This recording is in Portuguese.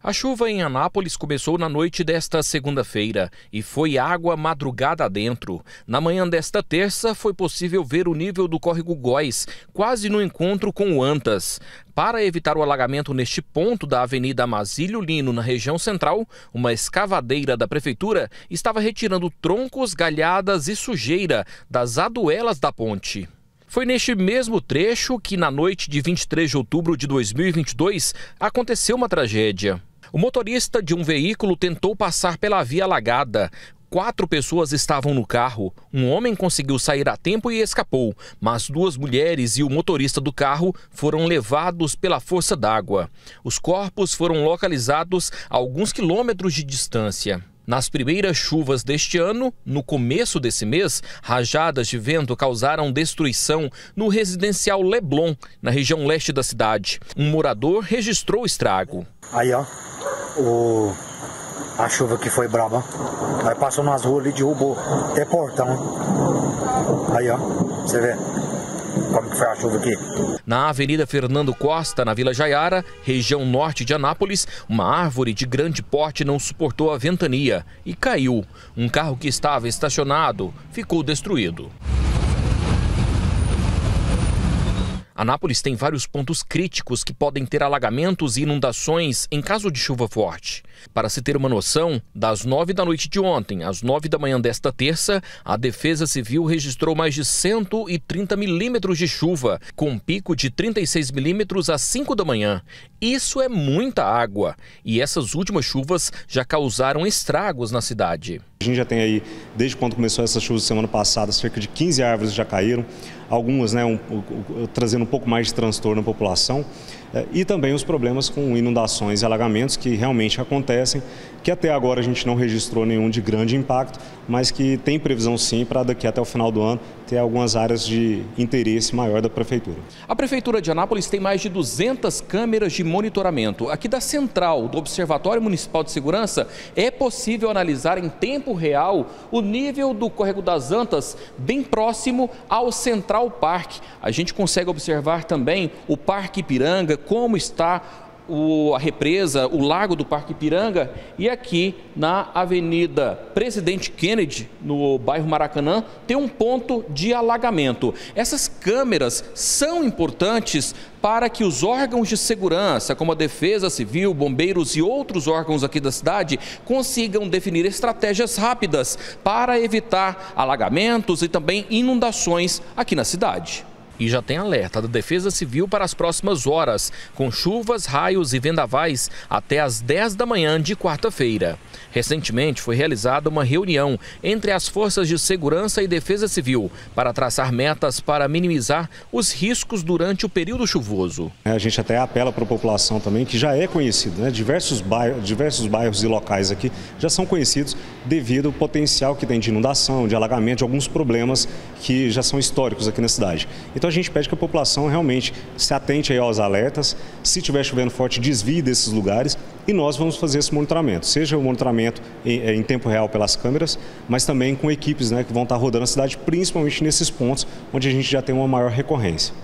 A chuva em Anápolis começou na noite desta segunda-feira e foi água madrugada adentro. Na manhã desta terça, foi possível ver o nível do córrego Góis, quase no encontro com o Antas. Para evitar o alagamento neste ponto da Avenida Amazílio Lino, na região central, uma escavadeira da prefeitura estava retirando troncos, galhadas e sujeira das aduelas da ponte. Foi neste mesmo trecho que, na noite de 23 de outubro de 2022, aconteceu uma tragédia. O motorista de um veículo tentou passar pela via alagada. Quatro pessoas estavam no carro. Um homem conseguiu sair a tempo e escapou, mas duas mulheres e o motorista do carro foram levados pela força d'água. Os corpos foram localizados a alguns quilômetros de distância. Nas primeiras chuvas deste ano, no começo desse mês, rajadas de vento causaram destruição no residencial Leblon, na região leste da cidade. Um morador registrou o estrago. Aí, ó, o, a chuva que foi braba. Aí passou nas ruas ali, derrubou até portão. Aí, ó, você vê como que foi a chuva aqui. Na Avenida Fernando Costa, na Vila Jaiara, região norte de Anápolis, uma árvore de grande porte não suportou a ventania e caiu. Um carro que estava estacionado ficou destruído. Anápolis tem vários pontos críticos que podem ter alagamentos e inundações em caso de chuva forte. Para se ter uma noção, das nove da noite de ontem às nove da manhã desta terça, a Defesa Civil registrou mais de 130 milímetros de chuva, com um pico de 36 milímetros às 5 da manhã. Isso é muita água e essas últimas chuvas já causaram estragos na cidade. A gente já tem aí, desde quando começou essa chuva semana passada, cerca de 15 árvores já caíram algumas né, um, um, trazendo um pouco mais de transtorno à população, é, e também os problemas com inundações e alagamentos que realmente acontecem, que até agora a gente não registrou nenhum de grande impacto, mas que tem previsão sim para daqui até o final do ano ter algumas áreas de interesse maior da Prefeitura. A Prefeitura de Anápolis tem mais de 200 câmeras de monitoramento. Aqui da central do Observatório Municipal de Segurança é possível analisar em tempo real o nível do Córrego das Antas bem próximo ao Central Park. A gente consegue observar também o Parque Ipiranga, como está o, a represa, o lago do Parque Piranga e aqui na Avenida Presidente Kennedy, no bairro Maracanã, tem um ponto de alagamento. Essas câmeras são importantes para que os órgãos de segurança, como a Defesa Civil, bombeiros e outros órgãos aqui da cidade, consigam definir estratégias rápidas para evitar alagamentos e também inundações aqui na cidade e já tem alerta da Defesa Civil para as próximas horas, com chuvas, raios e vendavais até às 10 da manhã de quarta-feira. Recentemente foi realizada uma reunião entre as forças de segurança e defesa civil para traçar metas para minimizar os riscos durante o período chuvoso. É, a gente até apela para a população também, que já é conhecido, né? diversos, bairros, diversos bairros e locais aqui já são conhecidos devido ao potencial que tem de inundação, de alagamento, de alguns problemas que já são históricos aqui na cidade. Então a gente pede que a população realmente se atente aos alertas, se estiver chovendo forte, desvie desses lugares e nós vamos fazer esse monitoramento, seja o monitoramento em, em tempo real pelas câmeras, mas também com equipes né, que vão estar rodando a cidade, principalmente nesses pontos onde a gente já tem uma maior recorrência.